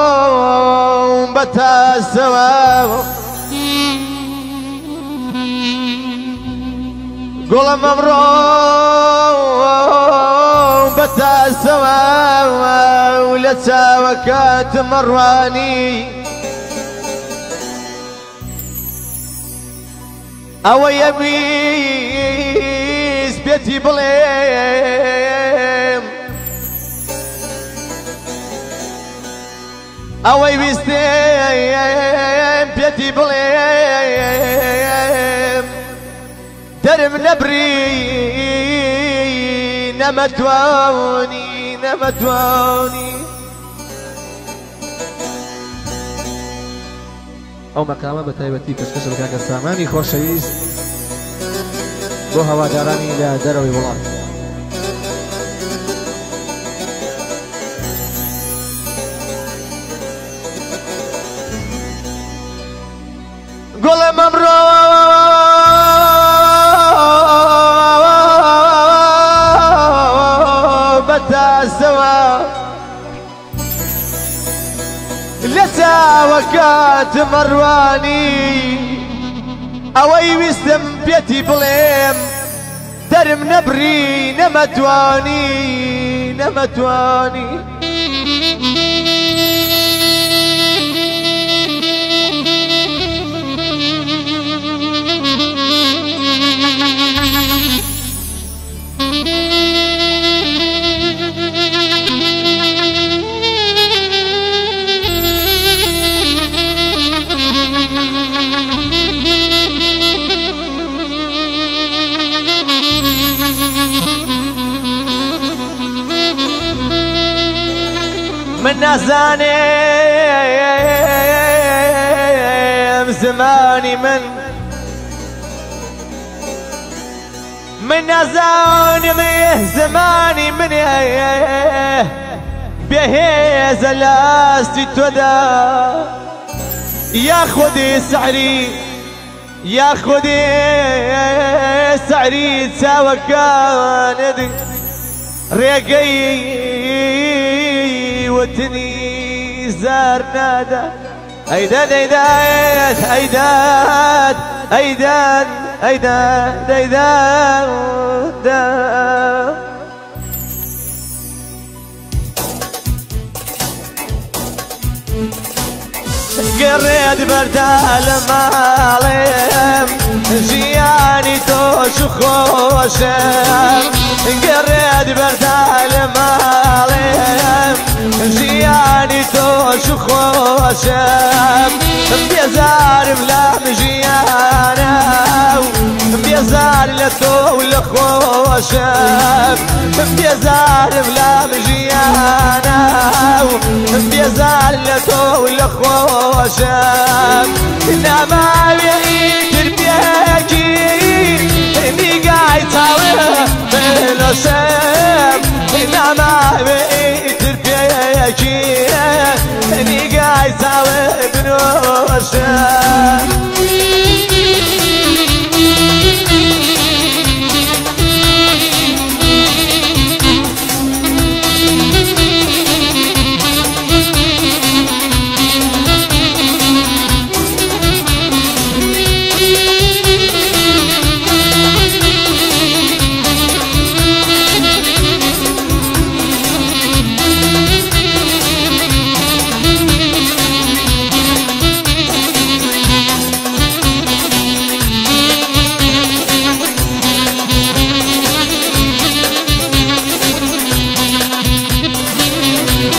مبروم بتا السوا قول مبروم بتا السوا ولا وكات مرواني أو يبيس بيتي ئەوەی ویستێ پێتی بڵێ دەرم نەبری نەمەتوانی نەمەتوانی ئەو مەقامە بە تایبەتی پشکەش بکە کە سامانی خۆشەویست بۆ هەوادارانی لە دەرەوەی وڵات. ئەکات مەڕوانی ئەوەی ویستم پێتی بڵێم دەرم نەبری نەمەتوانی نەمەتوانی. نازاني زماني من من نازاني من زماني من بهيز لاستي تودا يا خدي سعري يا خدي سعري تساوى كان ريقي وتني زار نادى. ايداد ايداد ايداد ايداد ايداد ايداد قريت بردال مالم جياني توش خوشم. قريت بردال جياني توش خوشم بيزار بلا مجيانا بيزار لتو لخوشم بيزار بلا مجيانا بيزار لتو لخوشم إنما بيت Yeah.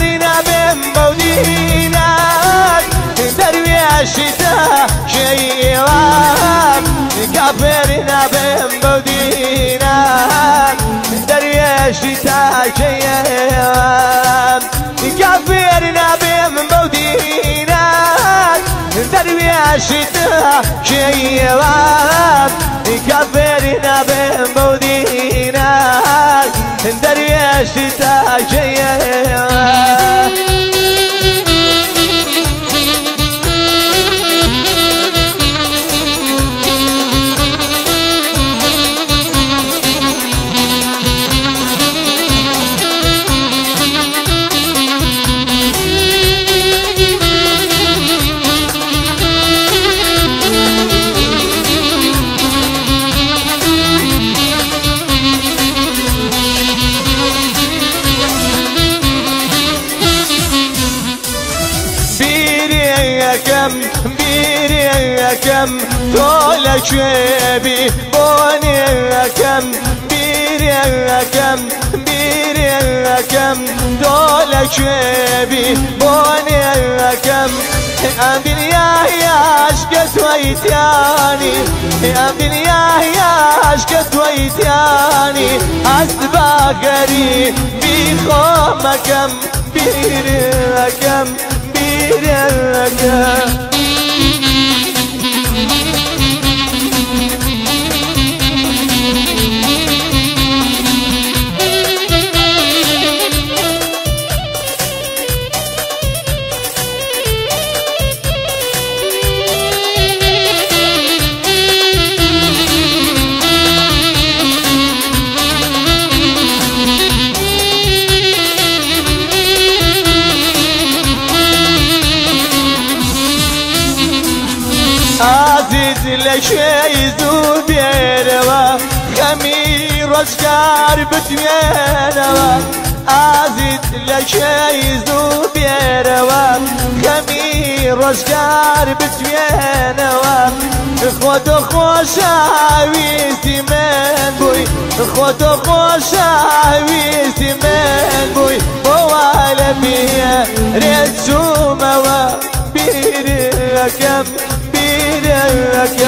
كافرنا من بودينك دربي الشتاء شيوان. كافرنا من بودينك درويشی تاکەیەم کافێر نابێم بەو دینات درویشی تاکەیەوە کافێری نابێم بەو دینات درویشی کم دال کبی بانی کم بیری کم بیری کم دال کبی بانی کم ام دنیا یاش که توی تیانی. ام دنیا یاش که توی تیانی. از باگری بی خواب مکم بیری کم بیری کم عزیز لشوی زو بیروا خمی روزگار بتوینوا عزیز لشوی زو بیروا خمی روزگار بتوینوا خود خوشاویستی من بوی خود خوشاویستی من بوی بوالا بیه رسوموا بیرکم لك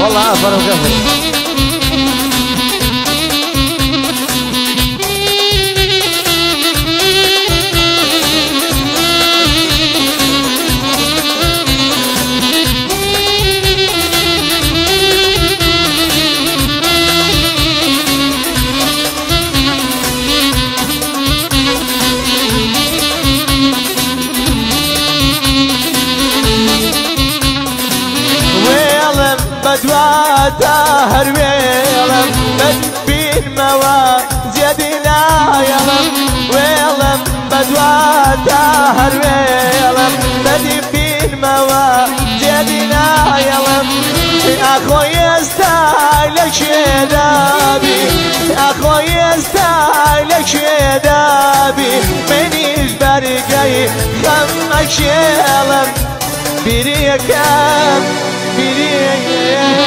والله عفر وقفل دواتا هەروێڵم بەبینمەوە زیێدینا یەڵم وێڵم بەدواتا هەروێڵم بەدی بینمەوە جێدینا یەڵم ئاخۆ ئێستا لە کوێدابی ئاخۆ ئێستا لە کوێدابی منیش Biri yakar, biri yakar.